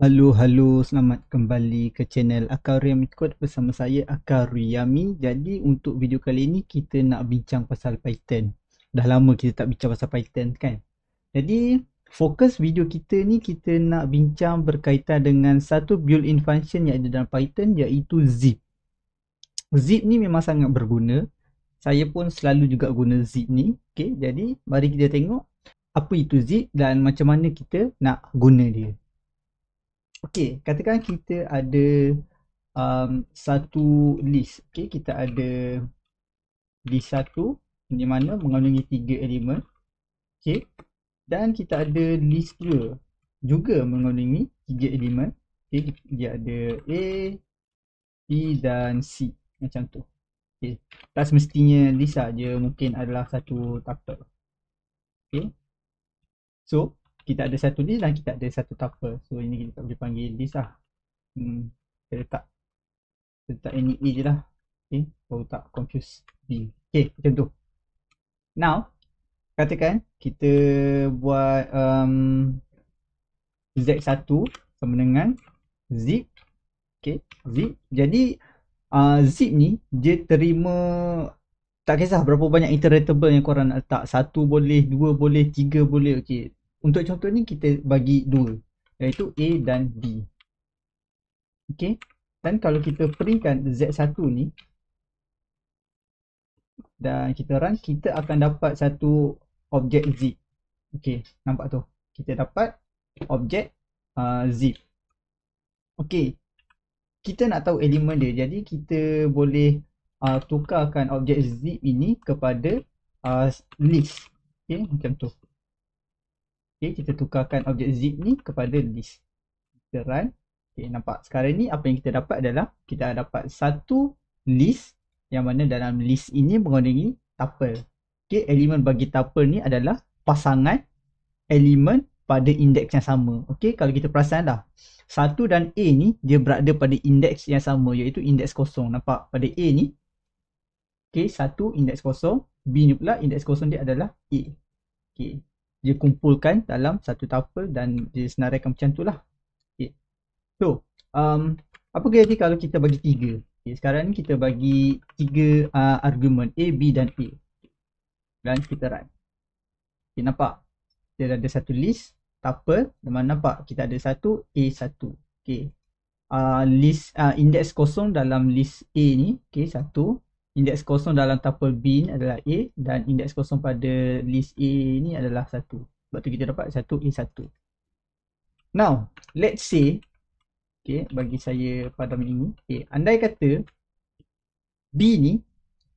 Halo, halo, selamat kembali ke channel Akar Riyami Code bersama saya Akar Riyami. Jadi untuk video kali ini kita nak bincang pasal Python. Dah lama kita tak bincang pasal Python kan. Jadi fokus video kita ni kita nak bincang berkaitan dengan satu built-in function yang ada dalam Python iaitu zip. Zip ni memang sangat berguna. Saya pun selalu juga guna zip ni. Okay, jadi mari kita tengok apa itu zip dan macam mana kita nak guna dia. Okey, katakan kita ada um, satu list. Okey, kita ada list satu di mana mengandungi tiga elemen. Okey. Dan kita ada list dua juga mengandungi tiga elemen. Okey, dia ada A, B dan C macam tu. Okey. Tak semestinya list saja mungkin adalah satu tuple. Okey. So, kita ada satu list dan kita ada satu tuple. So ini kita boleh panggil list lah. Hmm, kita letak kita letak ini A je lah. Okay, baru tak confuse B. Okay, macam tu. Now, katakan kita buat um, Z1 sama dengan zip. Okay, zip. Jadi, uh, zip ni dia terima tak kisah berapa banyak iteratable yang korang nak letak. Satu boleh, dua boleh, tiga boleh. Okay, untuk contoh ni kita bagi dua iaitu A dan B. Okey. Dan kalau kita printkan Z1 ni dan kita run kita akan dapat satu objek zip. Okey, nampak tu. Kita dapat objek uh, zip. Okey. Kita nak tahu elemen dia. Jadi kita boleh uh, tukarkan objek zip ini kepada uh, list. Okey, macam tu. Okay, kita tukarkan objek zip ni kepada list. Kita run. Okay, nampak sekarang ni apa yang kita dapat adalah kita dapat satu list yang mana dalam list ini mengandungi tuple. Okay, elemen bagi tuple ni adalah pasangan elemen pada indeks yang sama. Okay, kalau kita perasan dah. Satu dan A ni dia berada pada indeks yang sama iaitu indeks kosong. Nampak pada A ni. Okay, satu indeks kosong. B ni pula indeks kosong dia adalah A. Okay dia kumpulkan dalam satu tuple dan dia senaraikan macam tu lah. Okay. So, um, apa jadi kalau kita bagi tiga? Okay, sekarang ni kita bagi tiga uh, argument A, B dan A. Dan kita run. Okay, nampak? Dia ada satu list tuple. Dan mana nampak? Kita ada satu A1. Okay. Uh, list uh, index kosong dalam list A ni. Okay, satu indeks kosong dalam tuple B ni adalah A dan indeks kosong pada list A ni adalah 1. Sebab tu kita dapat 1 A1. Now, let's say okay, bagi saya padam ini, okay, andai kata B ni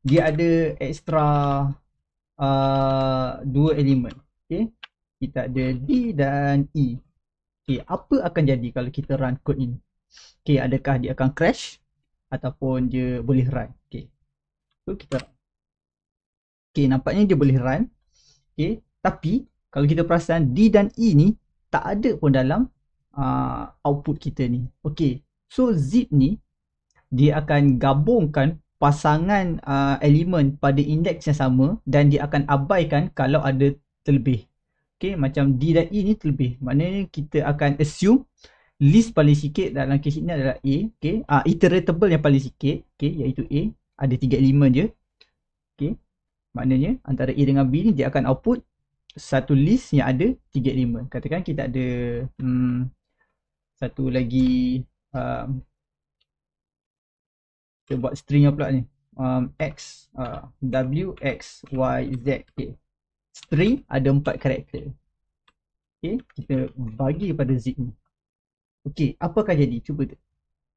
dia ada extra uh, dua elemen. Okay. Kita ada D dan E. Okay, apa akan jadi kalau kita run code ini? Okay, adakah dia akan crash ataupun dia boleh run? Okay. So kita Okay nampaknya dia boleh run. Okay Tapi Kalau kita perasan D dan E ni Tak ada pun dalam uh, Output kita ni. Okay So zip ni Dia akan gabungkan Pasangan uh, elemen pada indeks yang sama Dan dia akan abaikan Kalau ada terlebih. Okay macam D dan E ni terlebih. Maknanya kita akan assume List paling sikit dalam case ini adalah A. Okay. uh, Iteratable yang paling sikit. Okay, Iaitu A ada tiga elemen je. Okay. Maknanya antara A dengan B ni dia akan output satu list yang ada tiga elemen. Katakan kita ada hmm, satu lagi um, kita buat string pula ni. Um, X, uh, W, X, Y, Z. Okay. String ada empat karakter. Okay. Kita bagi pada zip ni. Okay. Apa akan jadi? Cuba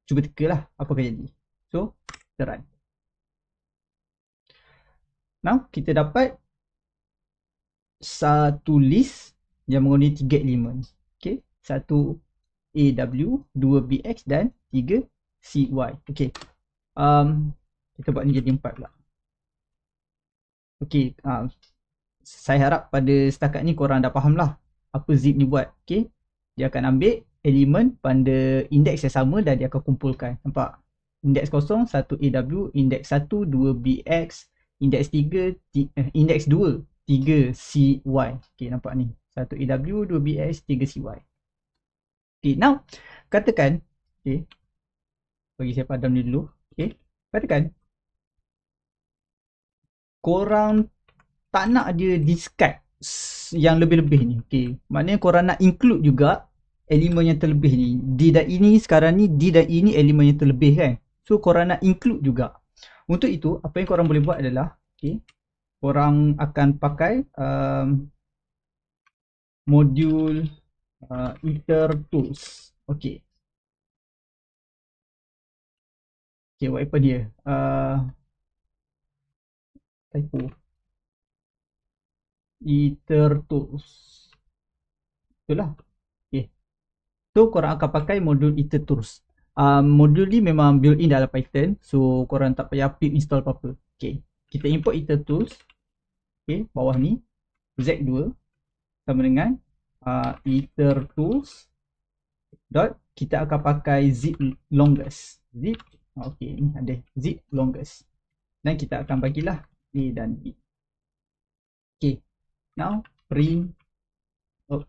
cuba teka lah apa akan jadi. So, kita run. Now kita dapat satu list yang mengandungi tiga elemen. Okay. Satu AW, dua BX dan tiga CY. Okay. Um, kita buat ni jadi empat pula. Okay. Um, saya harap pada setakat ni korang dah faham lah apa zip ni buat. Okay. Dia akan ambil elemen pada indeks yang sama dan dia akan kumpulkan. Nampak? Indeks kosong, satu AW, indeks satu, dua BX, indeks 3 eh, indeks 2 3 CY okey nampak ni. Satu EW 2 BX 3 CY okey now katakan okay, bagi saya padam ni dulu okay, katakan korang tak nak dia discard yang lebih-lebih ni okay. maknanya korang nak include juga elemen yang terlebih ni. D dan E ni sekarang ni D dan E ni elemen yang terlebih kan. So korang nak include juga untuk itu apa yang korang boleh buat adalah okay, korang akan pakai um, modul uh, iter tools okay. okay apa dia? Uh, typo. Iter tools itulah okay. so korang akan pakai modul iter tools um, modul ni memang built in dalam python so korang tak payah pip install apa-apa okay. kita import iter tools okay, bawah ni z2 sama dengan uh, iter tools dot kita akan pakai zip longest zip okay ni ada zip longest dan kita akan bagilah A dan B. Okay. Now print oh,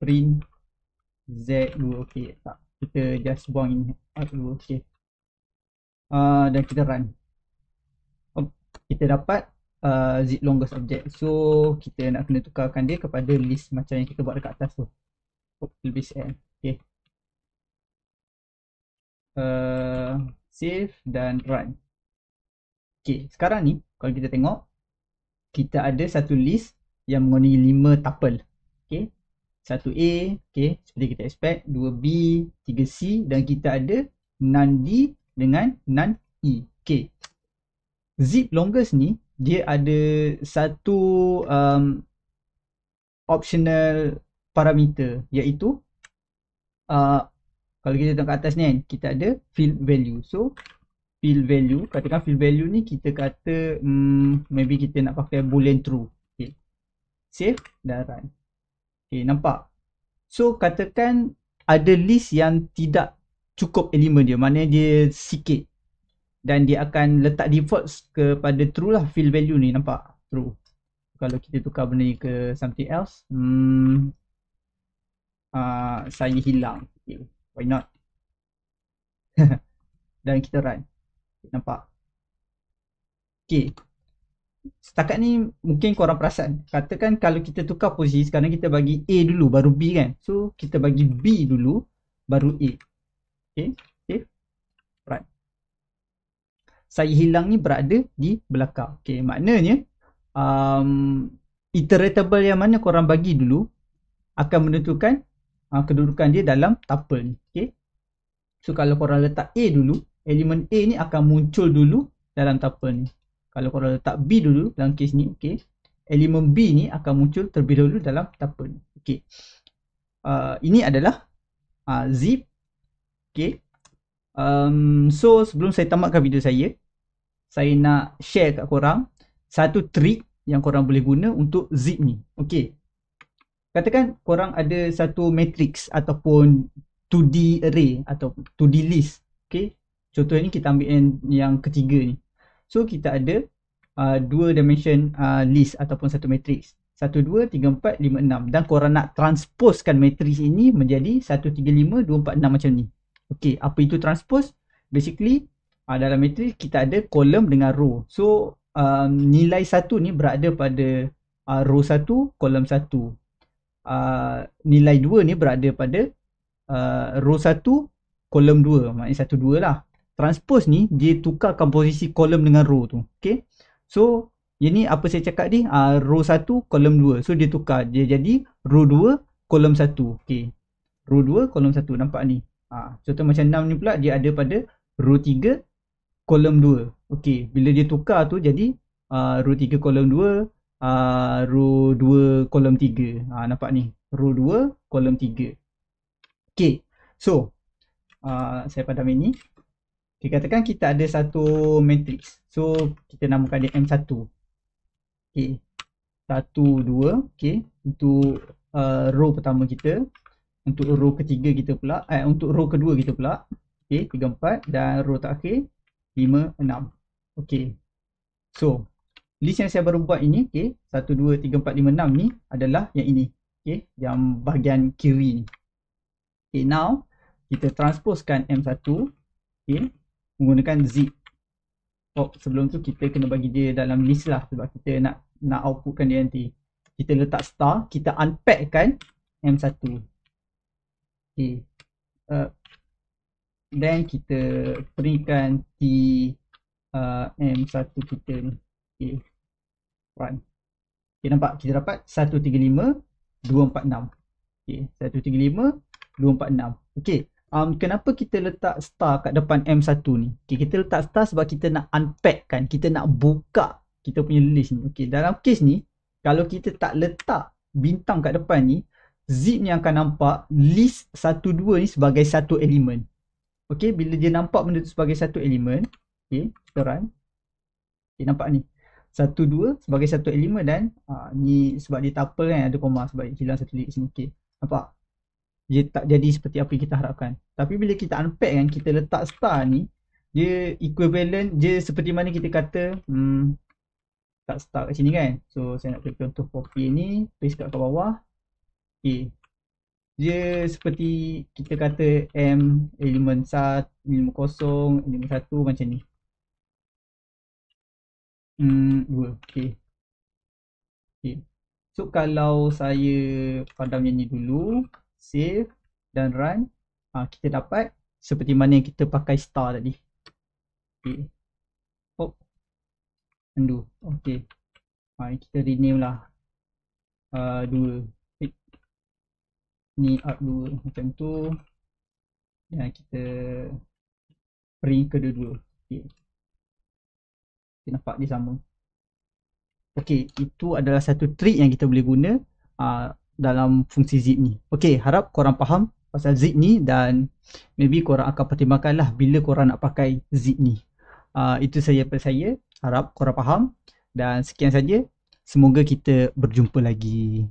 print Z2. Okay. Tak. Kita just buang ini out dulu. Okay. Uh, dan kita run. Oh, kita dapat uh, zip longest object. So kita nak kena tukarkan dia kepada list macam yang kita buat dekat atas tu. Oh, lebih set. Okay. Uh, save dan run. Okay, sekarang ni kalau kita tengok kita ada satu list yang mengandungi lima tuple. Okay, satu A, okay, seperti kita expect, dua B, tiga C dan kita ada none D dengan none E. Okay, zip longest ni dia ada satu um, optional parameter iaitu uh, kalau kita tengok kat atas ni kan, kita ada field value. So, fill value katakan fill value ni kita kata hmm, maybe kita nak pakai boolean true okay. save dan run okay, nampak? So katakan ada list yang tidak cukup elemen dia. Maknanya dia sikit. Dan dia akan letak default kepada true lah fill value ni. Nampak? True. Kalau kita tukar benda ni ke something else hmm, uh, saya hilang. Okay. why not? Dan kita run. Nampak? Okay. Setakat ni mungkin korang perasan. Katakan kalau kita tukar posisi sekarang kita bagi A dulu baru B kan. So kita bagi B dulu baru A. Okay. Okay. Right. Saya hilang ni berada di belakang. Okay. Maknanya um, iteratable yang mana korang bagi dulu akan menentukan uh, kedudukan dia dalam tuple ni. Okay. So kalau korang letak A dulu elemen A ni akan muncul dulu dalam tuple ni. Kalau korang letak B dulu dalam kes ni, okay. Elemen B ni akan muncul terlebih dahulu dalam tuple ni. Okay. Uh, ini adalah uh, zip. Okay. Um, so sebelum saya tamatkan video saya, saya nak share kat korang satu trick yang korang boleh guna untuk zip ni. Okay. Katakan korang ada satu matrix ataupun 2D array atau 2D list. Okay. Contoh ni kita ambil yang, yang ketiga ni. So kita ada uh, dua dimension uh, list ataupun satu matrix. 1, 2, 3, 4, 5, 6. Dan korang nak transposekan matrix ini menjadi 1, 3, 5, 2, 4, 6 macam ni. Okay, apa itu transpose? Basically, uh, dalam matrix kita ada kolom dengan row. So, um, nilai 1 ni berada pada uh, row 1, kolom 1. Uh, nilai 2 ni berada pada uh, row 1, kolom 2. Maknanya 1, 2 lah transpose ni dia tukarkan posisi kolom dengan row tu. Okay. So ini apa saya cakap ni uh, row 1 kolom 2. So dia tukar dia jadi row 2 kolom 1. Okay. Row 2 kolom 1 nampak ni. Ha, contoh macam 6 ni pula dia ada pada row 3 kolom 2. Okay. Bila dia tukar tu jadi uh, row 3 kolom 2 uh, row 2 kolom 3. Ha, nampak ni. Row 2 kolom 3. Okay. So uh, saya padam ini. Okay, katakan kita ada satu matrix. So, kita namakan dia M1. Okay. Satu, dua. Okay. Untuk uh, row pertama kita. Untuk row ketiga kita pula. Eh, untuk row kedua kita pula. Okay. Tiga, empat. Dan row terakhir. Lima, enam. Okay. So, list yang saya baru buat ini. Okay. Satu, dua, tiga, empat, lima, enam ni adalah yang ini. Okay. Yang bahagian kiri ni. Okay. Now, kita transposkan M1 okay, menggunakan zip. Oh, sebelum tu kita kena bagi dia dalam list lah sebab kita nak nak outputkan dia nanti. Kita letak star kita unpack kan M1 okay. uh, then kita printkan T uh, M1 kita ni okay. run. Okay, nampak? Kita dapat 135 246 okay. 135 246 okay um, kenapa kita letak star kat depan M1 ni? Okay, kita letak star sebab kita nak unpack kan kita nak buka kita punya list ni. Okay, dalam case ni kalau kita tak letak bintang kat depan ni zip ni akan nampak list 1, 2 ni sebagai satu elemen. Okay, bila dia nampak benda tu sebagai satu elemen okay, kita run. Okay, nampak ni? satu dua sebagai satu elemen dan uh, ni sebab dia tuple kan ada koma sebab hilang satu lead sini okey nampak dia tak jadi seperti apa yang kita harapkan tapi bila kita unpack kan kita letak star ni dia equivalent dia seperti mana kita kata hmm, tak star kat sini kan so saya nak klik contoh copy ni paste kat bawah okey dia seperti kita kata M elemen 1 elemen 0 elemen 1 macam ni Hmm, dua. Okay. Okay. So kalau saya padam yang ni dulu, save dan run, ha, kita dapat seperti mana yang kita pakai star tadi. Okay. Oh. Undo. Okay. Ha, kita rename lah. Uh, dua. Ni art dua. Macam tu. Dan kita print kedua-dua. Okay. Kita nampak dia sama. Okey, itu adalah satu trick yang kita boleh guna uh, dalam fungsi zip ni. Okey, harap korang faham pasal zip ni dan maybe korang akan pertimbangkanlah bila korang nak pakai zip ni. Uh, itu saja daripada saya. Harap korang faham dan sekian saja. Semoga kita berjumpa lagi.